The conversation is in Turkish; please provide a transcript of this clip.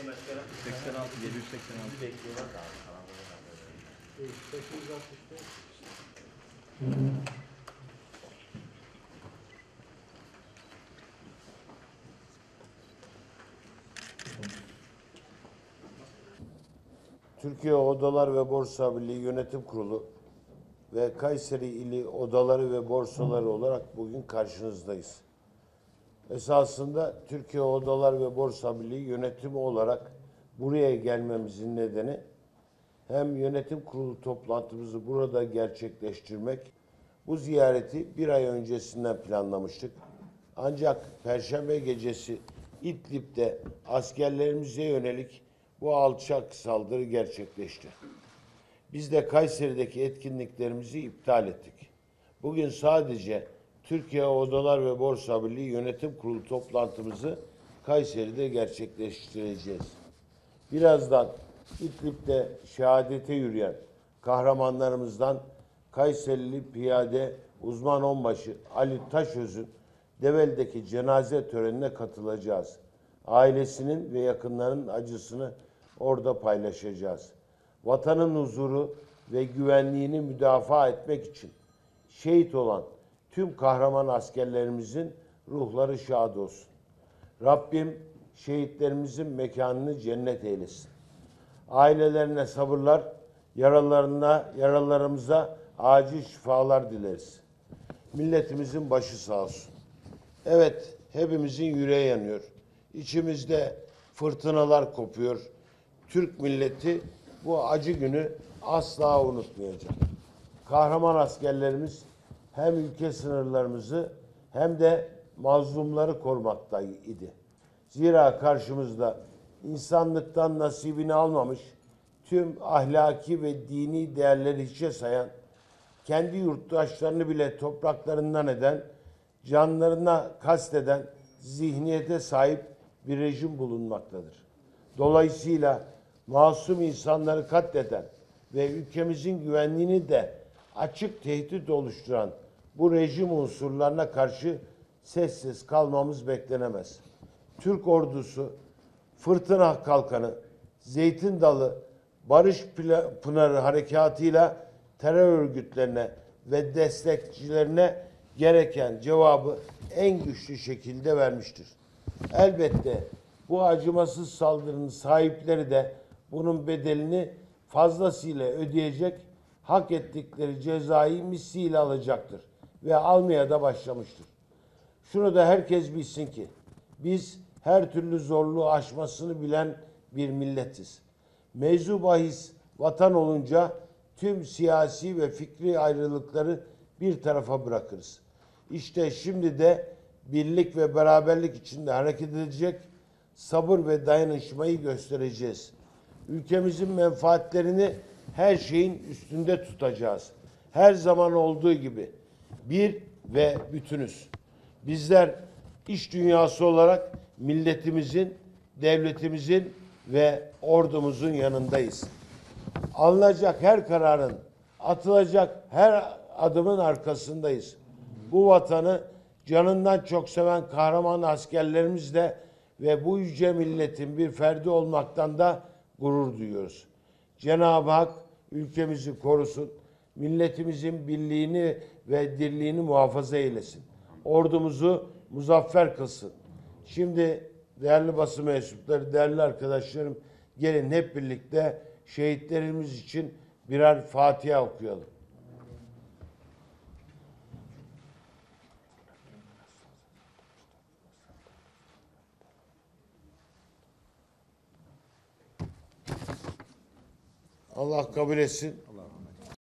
Sayın Başkanım. 86, 786. Bekliyorlar da abi. Tamam, böyle. 865. Türkiye Odalar ve Borsa Birliği Yönetim Kurulu ve Kayseri ili odaları ve borsaları olarak bugün karşınızdayız. Esasında Türkiye Odalar ve Borsa Birliği yönetimi olarak buraya gelmemizin nedeni hem yönetim kurulu toplantımızı burada gerçekleştirmek, bu ziyareti bir ay öncesinden planlamıştık. Ancak Perşembe gecesi İdlib'de askerlerimize yönelik bu alçak saldırı gerçekleşti. Biz de Kayseri'deki etkinliklerimizi iptal ettik. Bugün sadece Türkiye Odalar ve Borsa Birliği Yönetim Kurulu toplantımızı Kayseri'de gerçekleştireceğiz. Birazdan İdlib'de şehadete yürüyen kahramanlarımızdan Kayserili piyade uzman onbaşı Ali Taşöz'ün Develi'deki cenaze törenine katılacağız. Ailesinin ve yakınlarının acısını orada paylaşacağız. Vatanın huzuru ve güvenliğini müdafaa etmek için şehit olan tüm kahraman askerlerimizin ruhları şad olsun. Rabbim şehitlerimizin mekanını cennet eylesin. Ailelerine sabırlar, yaralarına, yaralarımıza acil şifalar dileriz. Milletimizin başı sağ olsun. Evet, hepimizin yüreği yanıyor. İçimizde fırtınalar kopuyor. Türk milleti bu acı günü asla unutmayacak. Kahraman askerlerimiz hem ülke sınırlarımızı hem de mazlumları korumaktaydı. Zira karşımızda insanlıktan nasibini almamış, tüm ahlaki ve dini değerleri hiçe sayan, kendi yurttaşlarını bile topraklarından eden, canlarına kasteden zihniyete sahip bir rejim bulunmaktadır. Dolayısıyla masum insanları katleden ve ülkemizin güvenliğini de açık tehdit oluşturan bu rejim unsurlarına karşı sessiz kalmamız beklenemez. Türk ordusu Fırtına Kalkanı, Zeytin Dalı, Barış Pınarı harekatıyla terör örgütlerine ve destekçilerine gereken cevabı en güçlü şekilde vermiştir. Elbette bu acımasız saldırının sahipleri de bunun bedelini fazlasıyla ödeyecek, hak ettikleri cezayı misliyle alacaktır ve almaya da başlamıştır. Şunu da herkes bilsin ki biz her türlü zorluğu aşmasını bilen bir milletiz. Mevzu bahis vatan olunca tüm siyasi ve fikri ayrılıkları bir tarafa bırakırız. İşte şimdi de birlik ve beraberlik içinde hareket edecek, sabır ve dayanışmayı göstereceğiz. Ülkemizin menfaatlerini her şeyin üstünde tutacağız. Her zaman olduğu gibi bir ve bütünüz. Bizler iş dünyası olarak milletimizin, devletimizin ve ordumuzun yanındayız. Alınacak her kararın, atılacak her adımın arkasındayız. Bu vatanı canından çok seven kahraman askerlerimizle ve bu yüce milletin bir ferdi olmaktan da gurur duyuyoruz. Cenab-ı Hak ülkemizi korusun, milletimizin birliğini ve dirliğini muhafaza eylesin. Ordumuzu muzaffer kılsın. Şimdi değerli basın mensupları, değerli arkadaşlarım gelin hep birlikte şehitlerimiz için birer Fatiha okuyalım. Allah kabul etsin.